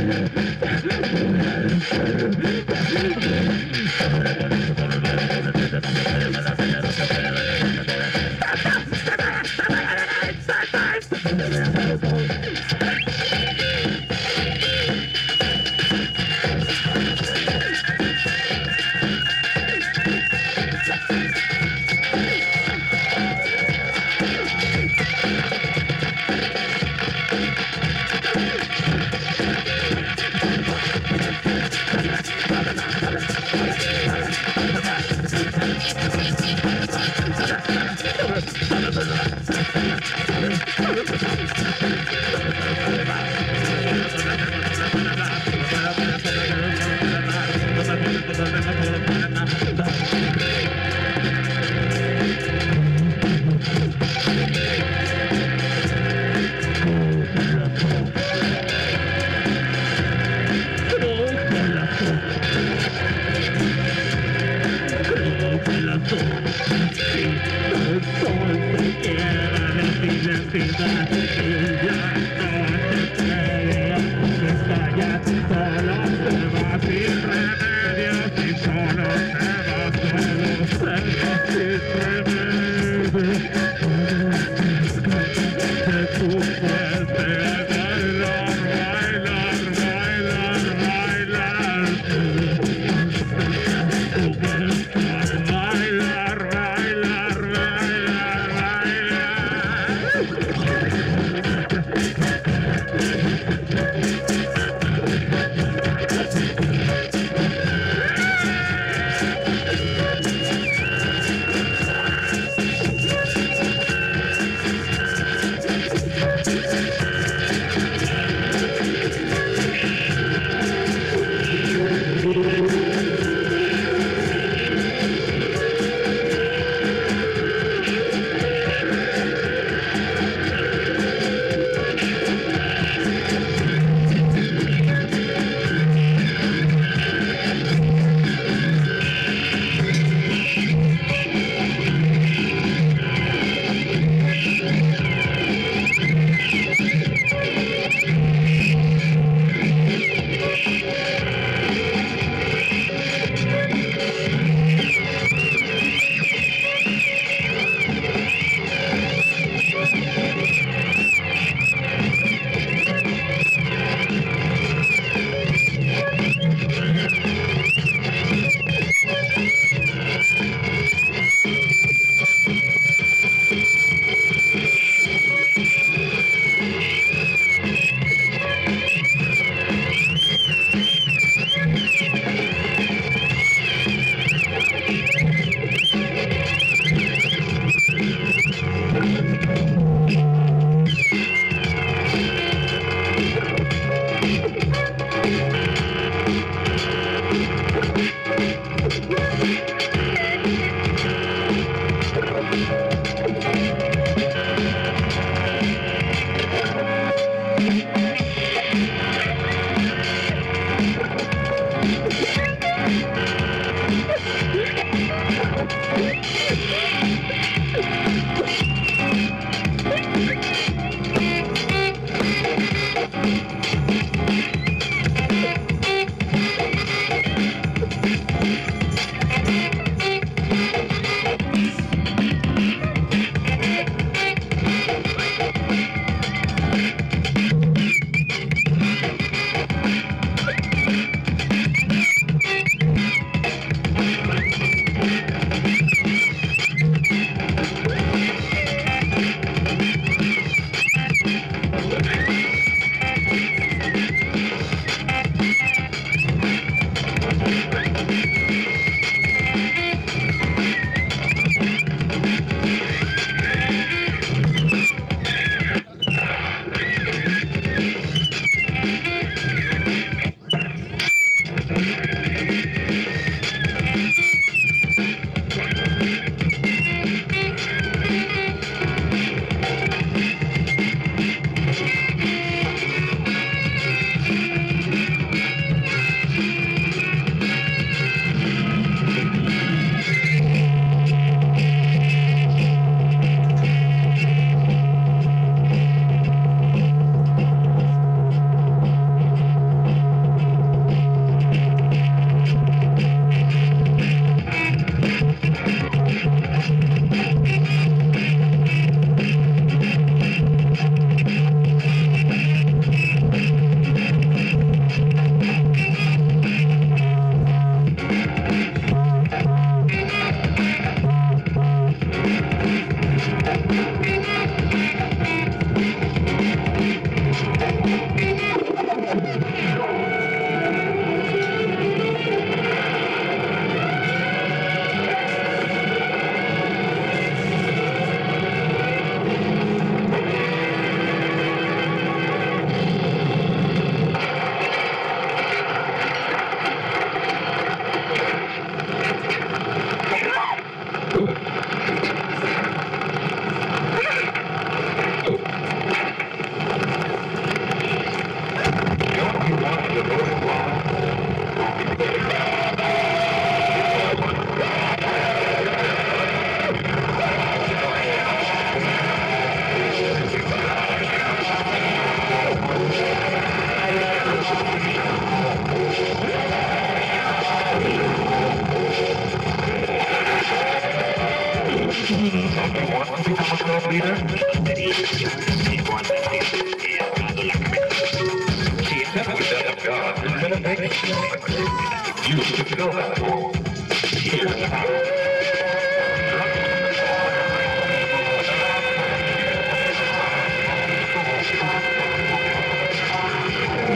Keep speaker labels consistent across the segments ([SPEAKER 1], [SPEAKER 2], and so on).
[SPEAKER 1] Yeah. Yeah.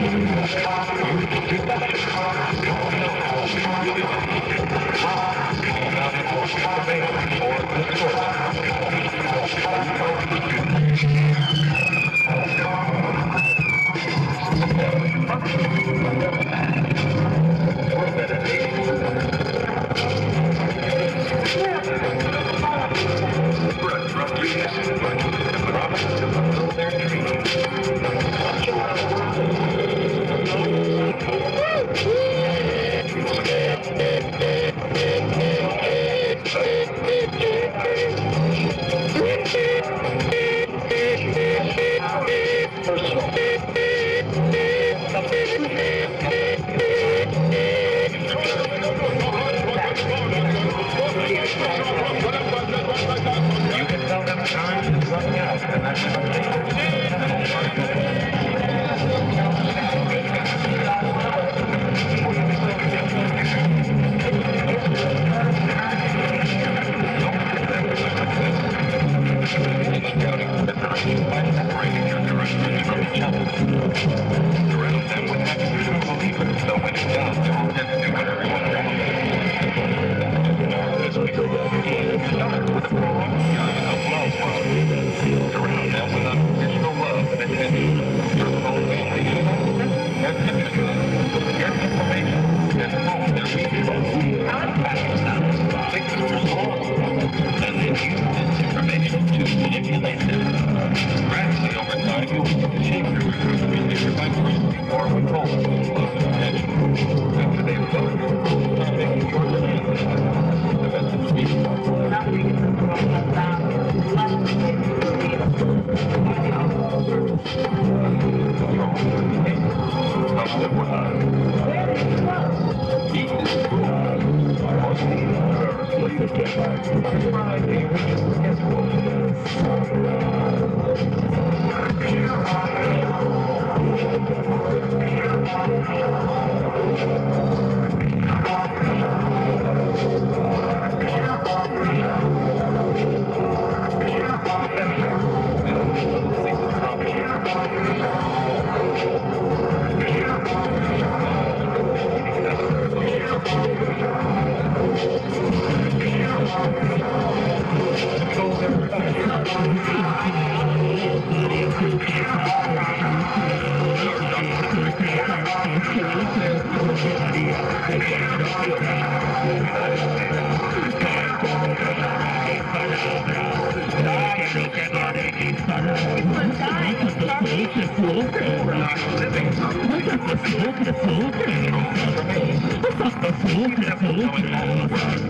[SPEAKER 1] You Lock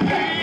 [SPEAKER 2] you.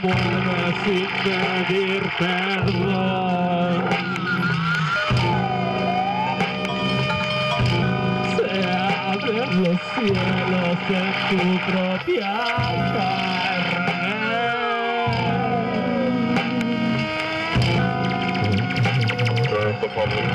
[SPEAKER 2] poda sin pedir perdón. Se abren los cielos en tu propia carne.
[SPEAKER 1] the public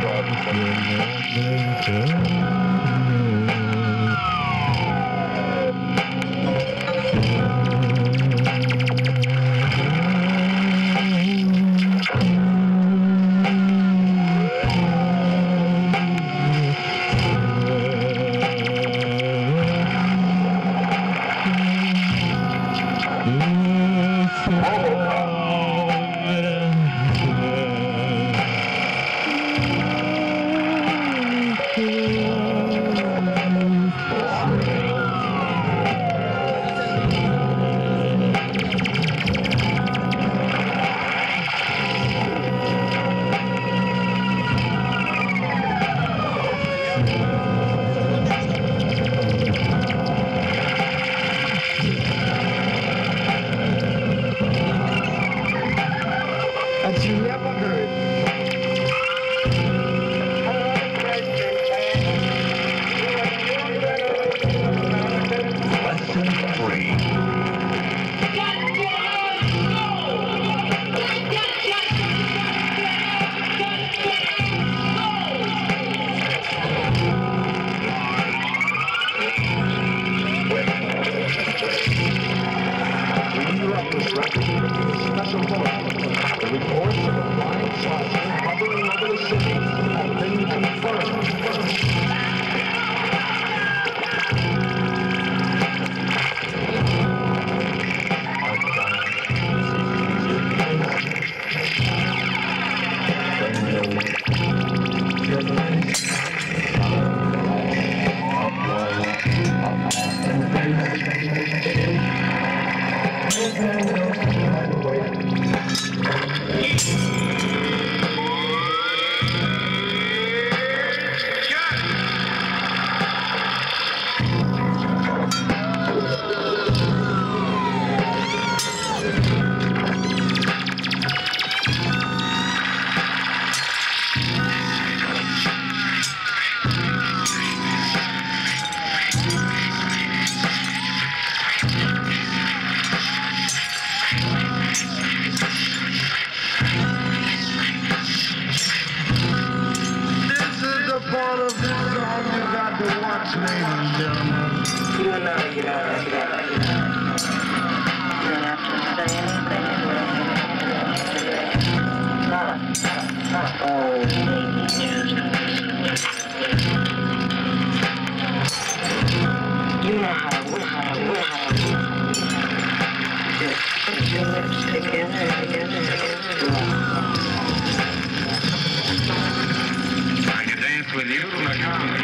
[SPEAKER 2] Thank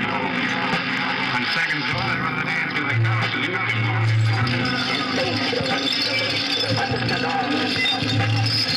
[SPEAKER 3] you.